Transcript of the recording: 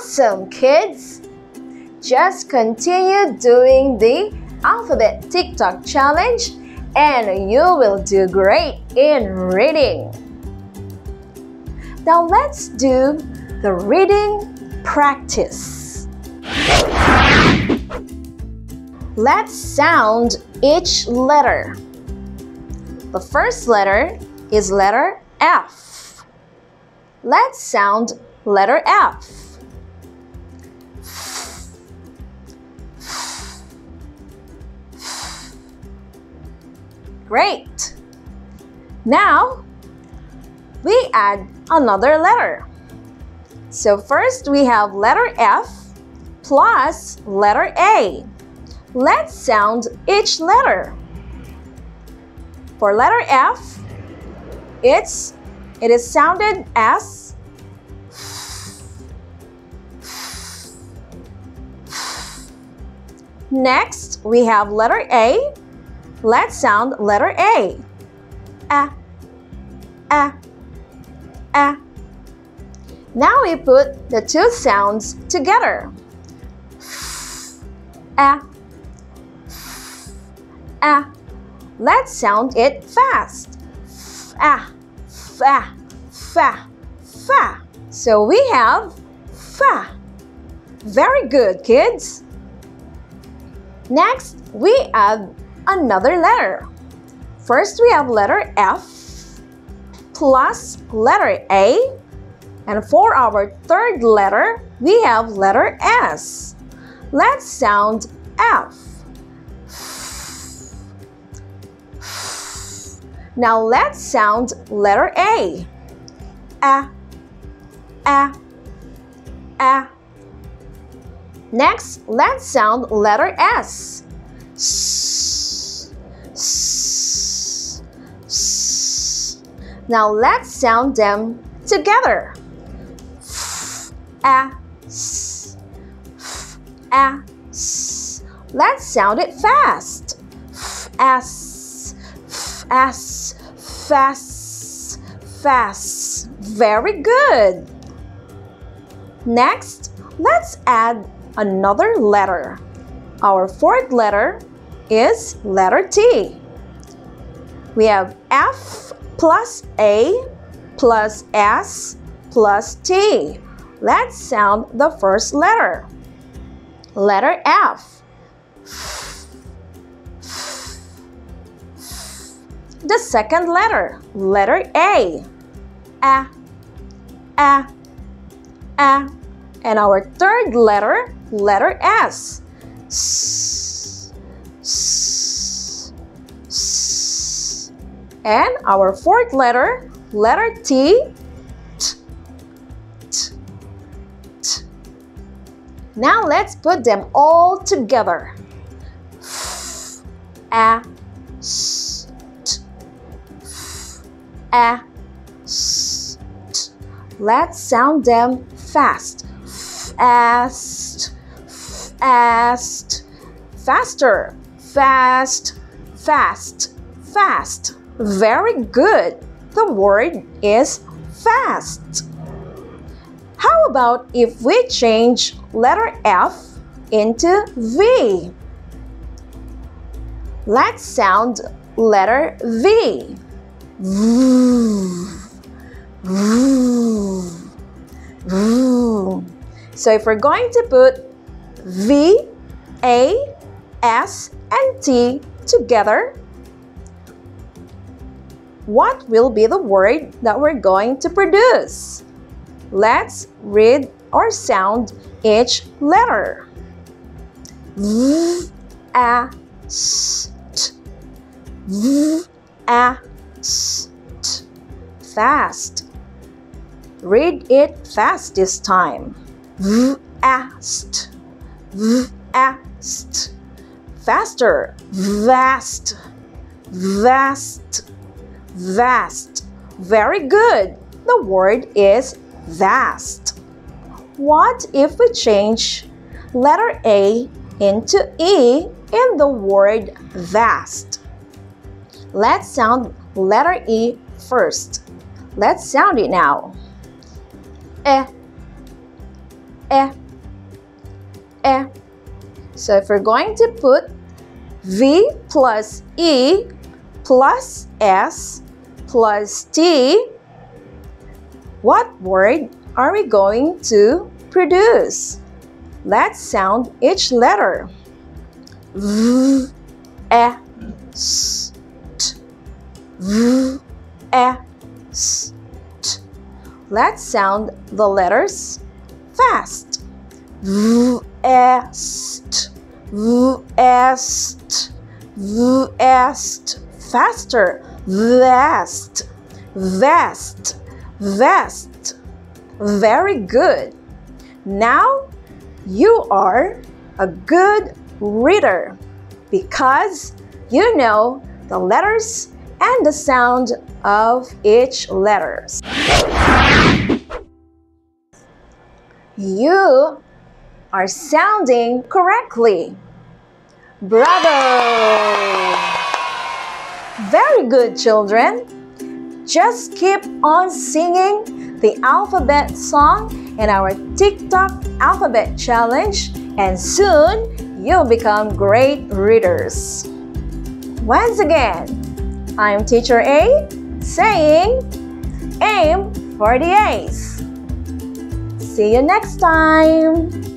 Awesome, kids! Just continue doing the alphabet TikTok challenge and you will do great in reading. Now let's do the reading practice. Let's sound each letter. The first letter is letter F. Let's sound letter F. Great! Now, we add another letter. So first we have letter F plus letter A. Let's sound each letter. For letter F, it's it is sounded as Next, we have letter A. Let's sound letter A. A, a, a. Now we put the two sounds together. A, a. Let's sound it fast. Fa, fa, fa, fa. So we have fa. Very good, kids. Next, we add another letter. First, we have letter F plus letter A. And for our third letter, we have letter S. Let's sound F. Now let's sound letter A. A, A, A. Next, let's sound letter S. S. Now let's sound them together. S, S. Let's sound it fast. S, S, fast, fast. Very good. Next, let's add another letter. Our fourth letter is letter T. We have F plus A plus S plus T. Let's sound the first letter. Letter F. The second letter, letter A. A, A, A. And our third letter, letter S. S, S, S. And our fourth letter, letter T. T, T, T. Now let's put them all together. F, A, S, T, F, A, S, T. Let's sound them fast. Fast, fast, faster, fast, fast, fast. Very good. The word is fast. How about if we change letter F into V? Let's sound letter V. So if we're going to put V, A, S, and T together, what will be the word that we're going to produce? Let's read or sound each letter. V, A, S, T. V, A, S, T. Fast. Read it fast this time. Vast. Vast. Faster. Vast. Vast. Vast. Very good. The word is vast. What if we change letter A into E in the word vast? Let's sound letter E first. Let's sound it now. E, E, E. So if we're going to put V plus E plus S plus T, what word are we going to produce? Let's sound each letter. V, E, S, T. V, E, S, T. Let's sound the letters fast. V, E, S, T. V, S, T. V, S, T. Faster. Vast. Vast. Vast. Very good. Now you are a good reader because you know the letters and the sound of each letters. You are sounding correctly. Bravo! Very good, children. Just keep on singing the alphabet song in our TikTok alphabet challenge, and soon you'll become great readers. Once again, I'm Teacher A saying, aim for the A's. See you next time.